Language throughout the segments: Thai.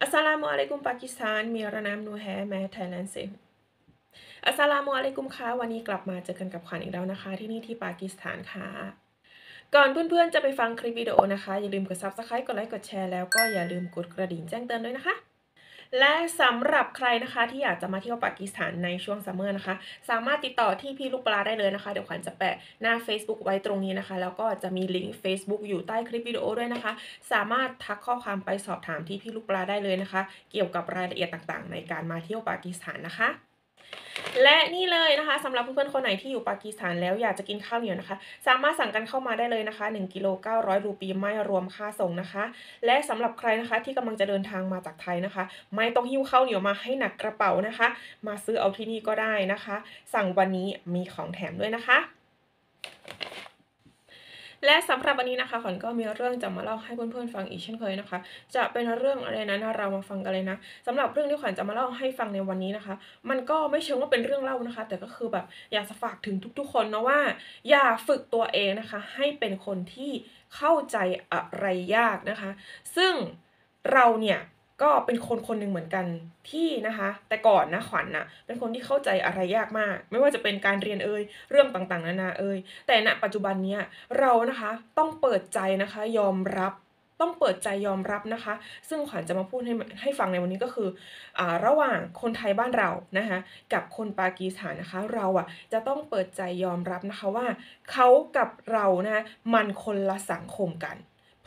อัสสลามุอะลัยกุมปากีสถานمیرا نام نور ہے میں تھائی لینڈ سے ہوںอัสสลามุอะลัยกุมค่ะวันนี้กลับมาเจอกันกับขวัญอีกแล้วนะคะ ที่นี่ที่ปากีสถานค่ะ ก่อนเพื่อนๆจะไปฟังคลิปวิดีโอนะคะ อย่าลืมกด subscribe กดไลค์กดแชร์แล้วก็อย่าลืมกดกระดิ่งแจ้งเตือนด้วยนะคะ และสำหรับใครนะคะที่อยากจะมาเที่ยวปากีสถานในช่วงซัมเมอร์นะคะ สามารถติดต่อที่พี่ลูกปลาได้เลยนะคะ เดี๋ยวขวัญจะแปะหน้า Facebook ไว้ตรงนี้นะคะ แล้วก็จะมีลิงก์ Facebook อยู่ใต้คลิปวิดีโอด้วยนะคะ สามารถทักข้อความไปสอบถามที่พี่ลูกปลาได้เลยนะคะ เกี่ยวกับรายละเอียดต่างๆ ในการมาเที่ยวปากีสถานนะคะ และนี่เลยนะคะสำหรับเพื่อนๆคนไหนที่อยู่ปากีสถานแล้วอยากจะกินข้าวเหนียวนะคะ สามารถสั่งกันเข้ามาได้เลยนะคะ1กิโล900 รูปีไม่รวมค่าส่งนะคะ และสำหรับใครนะคะที่กำลังจะเดินทางมาจากไทยนะคะ ไม่ต้องหิ้วข้าวเหนียวมาให้หนักกระเป๋านะคะ มาซื้อเอาที่นี่ก็ได้นะคะ สั่งวันนี้มีของแถมด้วยนะคะ และสำหรับวันนี้นะคะขวัญก็มีเรื่องจะมาเล่าให้เพื่อนๆฟังอีกเช่นเคยนะคะ จะเป็นเรื่องอะไรนั้นเรามาฟังกันเลยนะสำหรับเรื่องที่ขวัญจะมาเล่าให้ฟังในวันนี้นะคะ มันก็ไม่เชิงว่าเป็นเรื่องเล่านะคะ แต่ก็คือแบบอยากจะฝากถึงทุกๆ คนนะว่า อย่าฝึกตัวเองนะคะ ให้เป็นคนที่เข้าใจอะไรยากนะคะ ซึ่งเราเนี่ย ก็เป็นคนคนหนึ่งเหมือนกันที่นะคะ แต่ก่อนนะขวัญนะเป็นคนที่เข้าใจอะไรยากมาก ไม่ว่าจะเป็นการเรียนเอ่ยเรื่องต่างๆนานาเอ่ยแต่ณปัจจุบันเนี้ยเรานะคะต้องเปิดใจนะคะยอมรับต้องเปิดใจยอมรับนะคะ ซึ่งขวัญจะมาพูดให้ให้ฟังในวันนี้ก็คืออ่าระหว่างคนไทยบ้านเรานะคะกับคนปากีสถานนะคะ เราอะจะต้องเปิดใจยอมรับนะคะว่าเขากับเรานะมันคนละสังคมกัน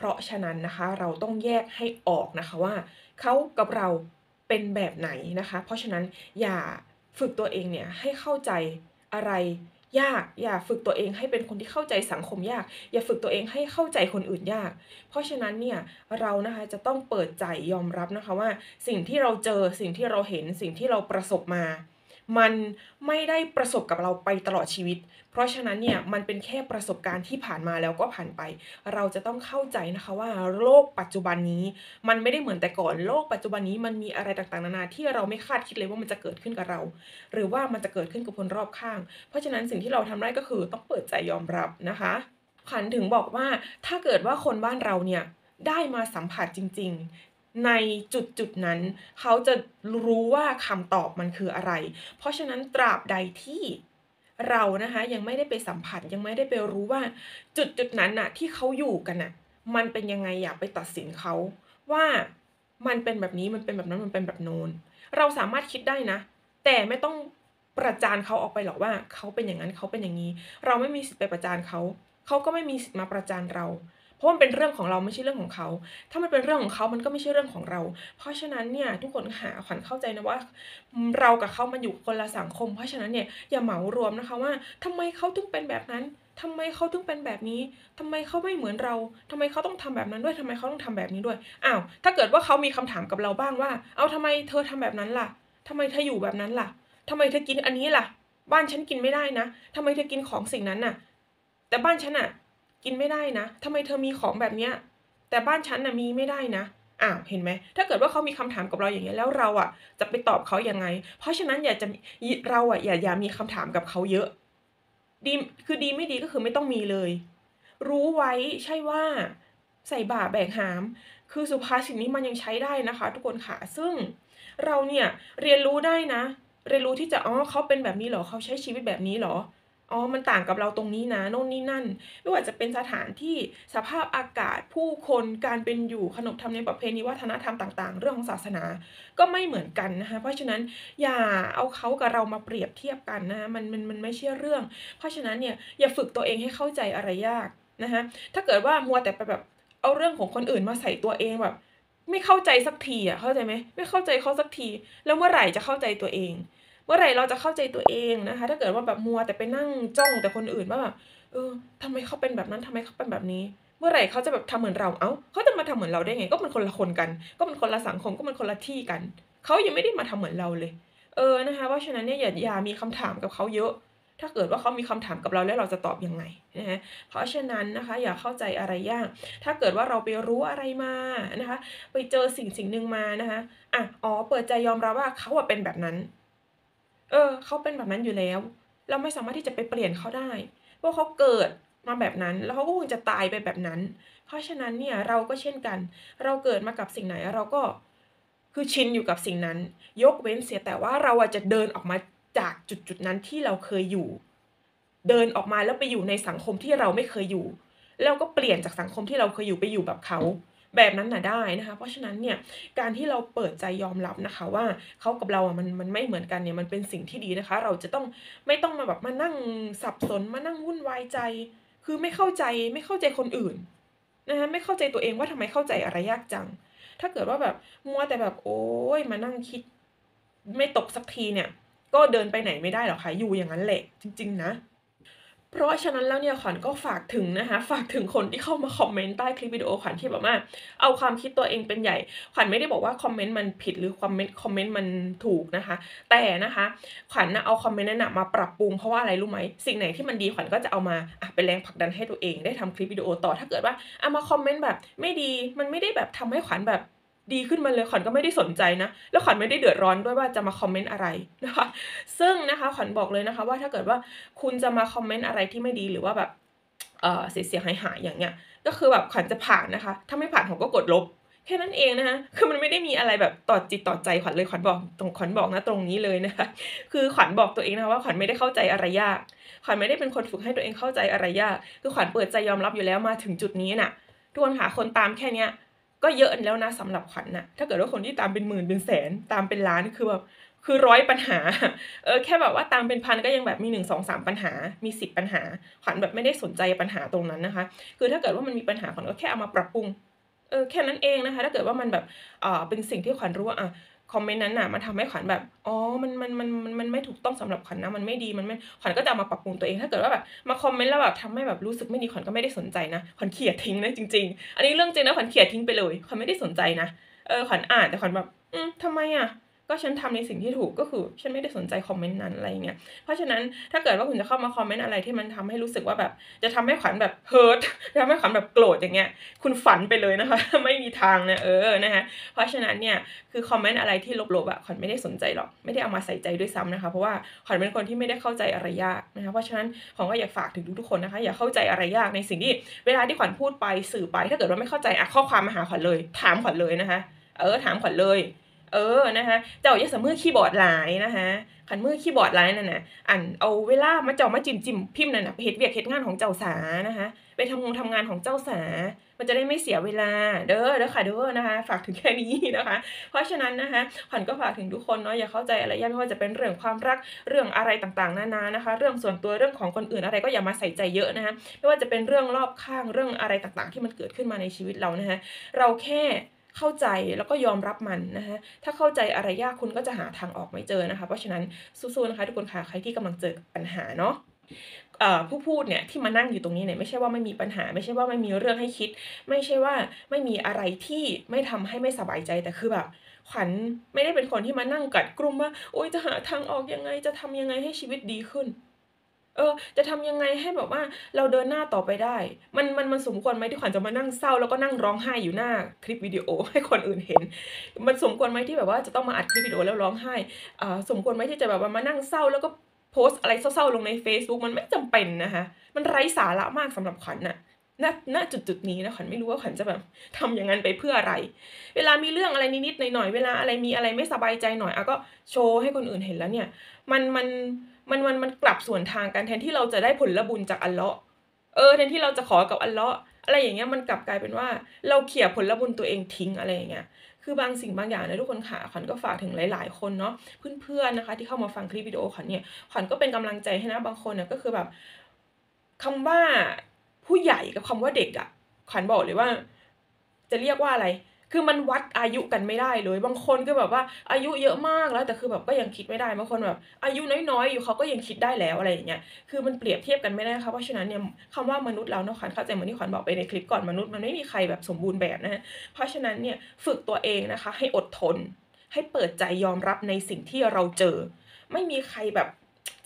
เพราะฉะนั้นนะคะเราต้องแยกให้ออกนะคะว่าเขากับเราเป็นแบบไหนนะคะ เพราะฉะนั้นอย่าฝึกตัวเองเนี่ยให้เข้าใจอะไรยาก อย่าฝึกตัวเองให้เป็นคนที่เข้าใจสังคมยาก อย่าฝึกตัวเองให้เข้าใจคนอื่นยาก เพราะฉะนั้นเนี่ยเรานะคะจะต้องเปิดใจยอมรับนะคะว่า สิ่งที่เราเจอสิ่งที่เราเห็นสิ่งที่เราประสบมา มันไม่ได้ประสบกับเราไปตลอดชีวิต เพราะฉะนั้นเนี่ยมันเป็นแค่ประสบการณ์ที่ผ่านมาแล้วก็ผ่านไป เราจะต้องเข้าใจนะคะว่าโลกปัจจุบันนี้ มันไม่ได้เหมือนแต่ก่อนโลกปัจจุบันนี้มันมีอะไรต่างๆนานาที่เราไม่คาดคิดเลยว่ามันจะเกิดขึ้นกับเรา หรือว่ามันจะเกิดขึ้นกับคนรอบข้าง เพราะฉะนั้นสิ่งที่เราทำได้ก็คือต้องเปิดใจยอมรับนะคะขันถึงบอกว่าถ้าเกิดว่าคนบ้านเราเนี่ยได้มาสัมผัสจริง ๆ ในจุดจุดนั้น เขาจะรู้ว่าคำตอบมันคืออะไร เพราะฉะนั้นตราบใดที่เรานะคะยังไม่ได้ไปสัมผัสยังไม่ได้ไปรู้ว่า จุดจุดนั้นน่ะที่เขาอยู่กันน่ะมันเป็นยังไงอย่าไปตัดสินเขาว่ามันเป็นแบบนี้มันเป็นแบบนั้นมันเป็นแบบโน้นเราสามารถคิดได้นะ แต่ไม่ต้องประจานเขาออกไปหรอกว่าเขาเป็นอย่างนั้นเขาเป็นอย่างนี้ เราไม่มีสิทธิ์ไปประจานเขาเขาก็ไม่มีสิทธิ์มาประจานเรา ราะมันเป็นเรื่องของเราไม่ใช่เรื่องของเขา ถ้ามันเป็นเรื่องของเขามันก็ไม่ใช่เรื่องของเรา เพราะฉะนั้นเนี่ยทุกคนหาขวัญเข้าใจนะว่า เรากับเขามันอยู่คนละสังคม เพราะฉะนั้นเนี่ยอย่าเหมารวมนะคะว่าทำไมเขาถึงเป็นแบบนั้นทำไมเขาถึงเป็นแบบนี้ทำไมเขาไม่เหมือนเราทำไมเขาต้องทำแบบนั้นด้วยทำไมเขาต้องทำแบบนี้ด้วย อ้าว ถ้าเกิดว่าเขามีคำถามกับเราบ้างว่า เอาทำไมเธอทำแบบนั้นล่ะทำไมเธออยู่แบบนั้นล่ะทำไมเธอกินอันนี้ล่ะ บ้านฉันกินไม่ได้นะทำไมเธอกินของสิ่งนั้นน่ะ แต่บ้านฉันอะ กินไม่ได้นะทำไมเธอมีของแบบเนี้ย แต่บ้านฉันน่ะมีไม่ได้นะอ้าวเห็นไหม ถ้าเกิดว่าเขามีคำถามกับเราอย่างเงี้ยแล้วเราอะ จะไปตอบเขายังไง เพราะฉะนั้นอย่าจะเราอะอย่าอย่ามีคำถามกับเขาเยอะ ดีคือดีไม่ดีก็คือไม่ต้องมีเลย รู้ไว้ใช่ว่าใส่บ่าแบกหาม คือสุภาษิตนี้มันยังใช้ได้นะคะ ทุกคนค่ะ ซึ่งเราเนี่ยเรียนรู้ได้นะ เรียนรู้ที่จะอ๋อเขาเป็นแบบนี้เหรอเขาใช้ชีวิตแบบนี้เหรอ อ๋อ มันต่างกับเราตรงนี้นะโน่นนี่นั่น ไม่ว่าจะเป็นสถานที่สภาพอากาศผู้คนการเป็นอยู่ขนบธรรมเนียมประเพณีวัฒนธรรมต่างๆ เรื่องของศาสนาก็ไม่เหมือนกันนะคะเพราะฉะนั้นอย่าเอาเขากับเรามาเปรียบเทียบกันนะมันมันมันไม่ใช่เรื่อง เพราะฉะนั้นเนี่ยอย่าฝึกตัวเองให้เข้าใจอะไรยากนะคะถ้าเกิดว่ามัวแต่ไปแบบเอาเรื่องของคนอื่นมาใส่ตัวเองแบบ ไม่เข้าใจสักทีอะเข้าใจไหมไม่เข้าใจเขาสักที แล้วเมื่อไหร่จะเข้าใจตัวเอง เมื่อไหร่เราจะเข้าใจตัวเองนะคะ ถ้าเกิดว่าแบบมัวแต่ไปนั่งจ้องแต่คนอื่นว่าแบบเออทำไมเขาเป็นแบบนั้นทำไมเขาเป็นแบบนี้ เมื่อไหร่เขาจะแบบทำเหมือนเราเอ้าเขาจะมาทำเหมือนเราได้ไง ก็เป็นคนละคนกัน ก็เป็นคนละสังคมก็เป็นคนละที่กันเขายังไม่ได้มาทำเหมือนเราเลย เออนะคะเพราะฉะนั้นเนี่ยอย่าอย่ามีคำถามกับเขาเยอะ ถ้าเกิดว่าเขามีคำถามกับเราแล้วเราจะตอบยังไงนะฮะเพราะฉะนั้นนะคะ อย่าเข้าใจอะไรยาก ถ้าเกิดว่าเราไปรู้อะไรมานะคะ ไปเจอสิ่งสิ่งหนึ่งมานะคะอะอ๋อเปิดใจยอมรับว่าเขาอะเป็นแบบนั้น เออเขาเป็นแบบนั้นอยู่แล้ว เราไม่สามารถที่จะไปเปลี่ยนเขาได้เพราะเขาเกิดมาแบบนั้น แล้วเขาก็คงจะตายไปแบบนั้น เพราะฉะนั้นเนี่ยเราก็เช่นกัน เราเกิดมากับสิ่งไหนเราก็คือชินอยู่กับสิ่งนั้น ยกเว้นเสียแต่ว่าเราจะเดินออกมาจากจุดจุดนั้นที่เราเคยอยู่ เดินออกมาแล้วไปอยู่ในสังคมที่เราไม่เคยอยู่ แล้วก็เปลี่ยนจากสังคมที่เราเคยอยู่ไปอยู่แบบเขา แบบนั้นน่ะได้นะคะ เพราะฉะนั้นเนี่ยการที่เราเปิดใจยอมรับนะคะ ว่าเขากับเราอะมันมันไม่เหมือนกันเนี่ยมันเป็นสิ่งที่ดีนะคะ เราจะต้องไม่ต้องมาแบบมานั่งสับสนมานั่งวุ่นวายใจ คือไม่เข้าใจไม่เข้าใจคนอื่นนะคะไม่เข้าใจตัวเองว่าทำไมเข้าใจอะไรยากจัง ถ้าเกิดว่าแบบมัวแต่แบบโอ้ยมานั่งคิด ไม่ตกสักทีเนี่ย ก็เดินไปไหนไม่ได้หรอกค่ะอยู่อย่างนั้นแหละจริง ๆ นะ เพราะฉะนั้นแล้วเนี่ยขวัญก็ฝากถึงนะคะ ฝากถึงคนที่เข้ามาคอมเมนต์ใต้คลิปวิดีโอขวัญที่แบบว่าเอาความคิดตัวเองเป็นใหญ่ ขวัญไม่ได้บอกว่าคอมเมนต์มันผิดหรือคอมเมนต์คอมเมนต์มันถูกนะคะ แต่นะคะขวัญนะเอาคอมเมนต์นั้นมาปรับปรุงเพราะว่าอะไรรู้ไหมสิ่งไหนที่มันดีขวัญก็จะเอามาอะเป็นแรงผลักดันให้ตัวเองได้ทำคลิปวิดีโอต่อถ้าเกิดว่าเอามาคอมเมนต์แบบไม่ดีมันไม่ได้แบบทำให้ขวัญแบบ ดีขึ้นมาเลยขวัญก็ไม่ได้สนใจนะ แล้วขวัญไม่ได้เดือดร้อนด้วยว่าจะมาคอมเมนต์อะไรนะคะ ซึ่งนะคะขวัญบอกเลยนะคะ ว่าถ้าเกิดว่าคุณจะมาคอมเมนต์อะไรที่ไม่ดีหรือว่าแบบเออเสียหายหายอย่างเงี้ย ก็คือแบบขวัญจะผ่านนะคะ ถ้าไม่ผ่านผมก็กดลบแค่นั้นเองนะคะคือมันไม่ได้มีอะไรแบบต่อจิตต่อใจขวัญเลยขวัญบอกตรงขวัญบอกนะตรงนี้เลยนะคะ คือขวัญบอกตัวเองนะคะว่าขวัญไม่ได้เข้าใจอะไรยาก ขวัญไม่ได้เป็นคนฝึกให้ตัวเองเข้าใจอะไรยาก คือขวัญเปิดใจยอมรับอยู่แล้วมาถึงจุดนี้น่ะทุกคนหาคนตามแค่เนี้ย ก็เยอะแล้วนะสำหรับขวัญน่ะถ้าเกิดว่าคนที่ตามเป็นหมื่นเป็นแสนตามเป็นล้านคือแบบคือร้อยปัญหา เออแค่แบบว่าตามเป็นพันก็ยังแบบมีหนึ่งสองสามปัญหา มีสิบปัญหา ขวัญแบบไม่ได้สนใจปัญหาตรงนั้นนะคะ คือถ้าเกิดว่ามันมีปัญหาขวัญก็แค่เอามาปรับปรุง เออแค่นั้นเองนะคะ ถ้าเกิดว่ามันแบบเออเป็นสิ่งที่ขวัญรู้ว่าอะ คอมเมนต์นั้นน่ะมันทำให้ขวัญแบบอ๋อมันมันมันมันมันไม่ถูกต้องสำหรับขวัญนะมันไม่ดีมันไม่ขวัญก็จะมาปรับปรุงตัวเองถ้าเกิดว่าแบบมาคอมเมนต์แล้วแบบทำให้แบบรู้สึกไม่ดีขวัญก็ไม่ได้สนใจนะขวัญเขียดทิ้งนะจริง ๆ อันนี้เรื่องจริงนะขวัญเขียดทิ้งไปเลยขวัญไม่ได้สนใจนะเออขวัญอ่านแต่ขวัญแบบอืมทำไมอะ ก็ฉันทำในสิ่งที่ถูกก็คือฉันไม่ได้สนใจคอมเมนต์นั้นอะไรเงี้ยเพราะฉะนั้นถ้าเกิดว่าคุณจะเข้ามาคอมเมนต์อะไรที่มันทำให้รู้สึกว่าแบบ จะทำให้ขวัญแบบเฮิร์ตทำให้ขวัญแบบโกรธอย่างเงี้ยคุณฝันไปเลยนะคะ ไม่มีทางนะเออนะคะเพราะฉะนั้นเนี่ยคือคอมเมนต์อะไรที่ลบๆอะขวัญไม่ได้สนใจหรอกไม่ได้เอามาใส่ใจด้วยซ้ำนะคะ เพราะว่าขวัญเป็นคนที่ไม่ได้เข้าใจอะไรยากนะคะเพราะฉะนั้นขวัญก็อยากฝากถึงทุกๆคนนะคะ อย่าเข้าใจอะไรยากในสิ่งที่เวลาที่ขวัญพูดไปสื่อไป ถ้าเกิดว่าไม่เข้าใจอะข้อความมาหาขวัญเลย ถามขวัญเลยนะคะ เออถามขวัญเลย เออนะคะเจ้าอย่าสมือคีย์บอร์ดหลายนะคะขันมือคีย์บอร์ดหลายนั่นน่ะอันเอาเวลามาเจ้ามาจิ้มจิ้มพิมพ์นั่นน่ะเฮ็ดเวียกเฮ็ดงานของเจ้าสานะคะไปทำงานทำงานของเจ้าสา มันจะได้ไม่เสียเวลา เด้อเด้อค่ะเด้อนะคะ ฝากถึงแค่นี้นะคะ เพราะฉะนั้นนะคะขวัญก็ฝากถึงทุกคนเนาะอย่าเข้าใจอะไรยากไม่ว่าจะเป็นเรื่องความรักเรื่องอะไรต่างๆนานานะคะ เรื่องส่วนตัวเรื่องของคนอื่นอะไรก็อย่ามาใส่ใจเยอะนะคะไม่ว่าจะเป็นเรื่องรอบข้างเรื่องอะไรต่างๆ ที่มันเกิดขึ้นมาในชีวิตเรานะคะเราแค่ เข้าใจแล้วก็ยอมรับมันนะคะถ้าเข้าใจอะไรยากคุณก็จะหาทางออกไม่เจอนะคะ เพราะฉะนั้นสู้ๆนะคะทุกคนค่ะใครที่กำลังเจอปัญหาเนาะผู้พูดเนี่ยที่มานั่งอยู่ตรงนี้เนี่ยไม่ใช่ว่าไม่มีปัญหา ไม่ใช่ว่าไม่มีเรื่องให้คิด ไม่ใช่ว่าไม่มีอะไรที่ไม่ทำให้ไม่สบายใจแต่คือแบบขวัญไม่ได้เป็นคนที่มานั่งกัดกลุ่มว่าโอ๊ยจะหาทางออกยังไงจะทำยังไงให้ชีวิตดีขึ้น เออ จะทำยังไงให้แบบว่าเราเดินหน้าต่อไปได้ มันมันมันสมควรไหมที่ขวัญจะมานั่งเศร้าแล้วก็นั่งร้องไห้อยู่หน้าคลิปวิดีโอให้คนอื่นเห็น มันสมควรไหมที่แบบว่าจะต้องมาอัดคลิปวิดีโอแล้วร้องไห้อ่าสมควรไหมที่จะแบบว่ามานั่งเศร้าแล้วก็โพสอะไรเศร้าๆลงใน Facebook มันไม่จำเป็นนะคะมันไร้สาระมากสำหรับขวัญน่ะณณจุดจุดนี้นะขวัญไม่รู้ว่าขวัญจะแบบทำอย่างนั้นไปเพื่ออะไร เวลามีเรื่องอะไรนิดๆหน่อยๆเวลาอะไรมีอะไรไม่สบายใจหน่อยอะก็โชว์ให้คนอื่นเห็นแล้วเนี่ย มันมัน มันมันมันกลับส่วนทางกันแทนที่เราจะได้ผลบุญจากอัลเลาะห์เออแทนที่เราจะขอกับอัลเลาะห์อะไรอย่างเงี้ยมันกลับกลายเป็นว่าเราเขี่ยผลบุญตัวเองทิ้งอะไรอย่างเงี้ยคือบางสิ่งบางอย่างนะทุกคนค่ะขวัญก็ฝากถึงหลาย ๆ คนเนาะเพื่อนๆนะคะ ที่เข้ามาฟังคลิปวิดีโอขวัญเนี่ยขวัญก็เป็นกำลังใจให้นะบางคนเนี่ยก็คือแบบคำว่าผู้ใหญ่กับคำว่าเด็กอะขวัญบอกเลยว่า จะเรียกว่าอะไร คือมันวัดอายุกันไม่ได้เลย บางคนก็แบบว่าอายุเยอะมากแล้วแต่คือแบบก็ยังคิดไม่ได้บางคนแบบอายุน้อยๆอยู่เขาก็ยังคิดได้แล้วอะไรอย่างเงี้ยคือมันเปรียบเทียบกันไม่ได้ค่ะเพราะฉะนั้นเนี่ยคำว่ามนุษย์เราเนาะขวัญเข้าใจเหมือนที่ขวัญบอกไปในคลิปก่อนมนุษย์มันไม่มีใครแบบสมบูรณ์แบบนะฮะเพราะฉะนั้นเนี่ยฝึกตัวเองนะคะ ให้อดทน ให้เปิดใจยอมรับในสิ่งที่เราเจอ ไม่มีใครแบบ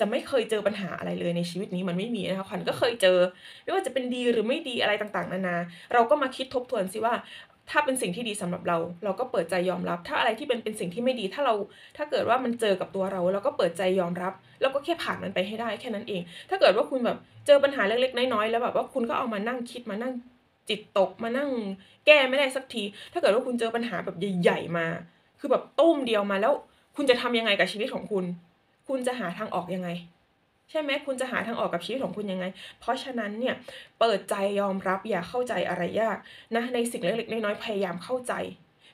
จะไม่เคยเจอปัญหาอะไรเลยในชีวิตนี้มันไม่มีนะคะขวัญก็เคยเจอ ไม่ว่าจะเป็นดีหรือไม่ดีอะไรต่างๆนานา เราก็มาคิดทบทวนสิว่า ถ้าเป็นสิ่งที่ดีสำหรับเรา เราก็เปิดใจยอมรับ ถ้าอะไรที่เป็นเป็นสิ่งที่ไม่ดี ถ้าเราถ้าเกิดว่ามันเจอกับตัวเรา เราก็เปิดใจยอมรับ แล้วก็แค่ผ่านมันไปให้ได้แค่นั้นเอง ถ้าเกิดว่าคุณแบบเจอปัญหาเล็กๆน้อยๆแล้วแบบว่าคุณก็เอามานั่งคิดมานั่งจิตตกมานั่งแก้ไม่ได้สักที ถ้าเกิดว่าคุณเจอปัญหาแบบใหญ่ๆมา คือแบบตุ้มเดียวมาแล้ว คุณจะทำยังไงกับชีวิตของคุณ คุณจะหาทางออกยังไง ใช่ไหมคุณจะหาทางออกกับชีวิตของคุณยังไง เพราะฉะนั้นเนี่ยเปิดใจยอมรับอย่าเข้าใจอะไรยากนะในสิ่งเล็กๆน้อยๆพยายามเข้าใจ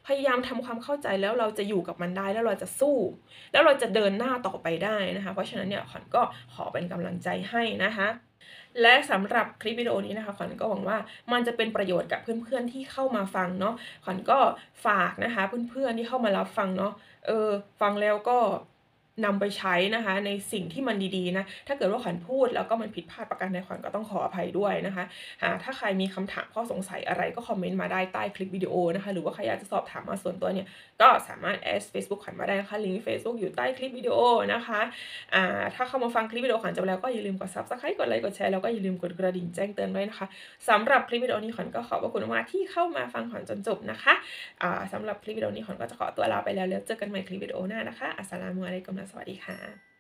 พยายามทำความเข้าใจแล้วเราจะอยู่กับมันได้แล้วเราจะสู้ แล้วเราจะเดินหน้าต่อไปได้นะคะ เพราะฉะนั้นเนี่ยขวัญก็ขอเป็นกำลังใจให้นะคะและสำหรับคลิปวิดีโอนี้นะคะขวัญก็หวังว่ามันจะเป็นประโยชน์กับเพื่อนๆที่เข้ามาฟังเนาะขวัญก็ฝากนะคะ เพื่อนๆที่เข้ามารับฟังเนาะเออฟังแล้วก็ นำไปใช้นะคะในสิ่งที่มันดีๆนะ ถ้าเกิดว่าขวัญพูดแล้วก็มันผิดพลาดประการใดขวัญก็ต้องขออภัยด้วยนะคะอ่าถ้าใครมีคำถามข้อสงสัยอะไรก็คอมเมนต์มาได้ใต้คลิปวิดีโอนะคะ หรือว่าใครอยากจะสอบถามมาส่วนตัวเนี่ย ก็สามารถแอด Facebook ขวัญมาได้นะคะลิงก์ Facebook อยู่ใต้คลิปวิดีโอนะคะอ่าถ้าเข้ามาฟังคลิปวิดีโอขวัญจบแล้วก็อย่าลืมกด Subscribe กดไลค์กดแชร์แล้วก็อย่าลืมกดกระดิ่งแจ้งเตือนไว้นะคะสำหรับคลิปวิดีโอนี้ขวัญก็ขอบพระคุณมากที่เข้ามาฟังขวัญจนจบนะคะอ่าสำหรับคลิปวิดีโอนี้ขวัญก็จะขอตัวลาไปแล้วแล้วเจอกันใหม่คลิปวิดีโอหน้านะคะอัสสลามุอะลัยกุมและวัสดีค่ะ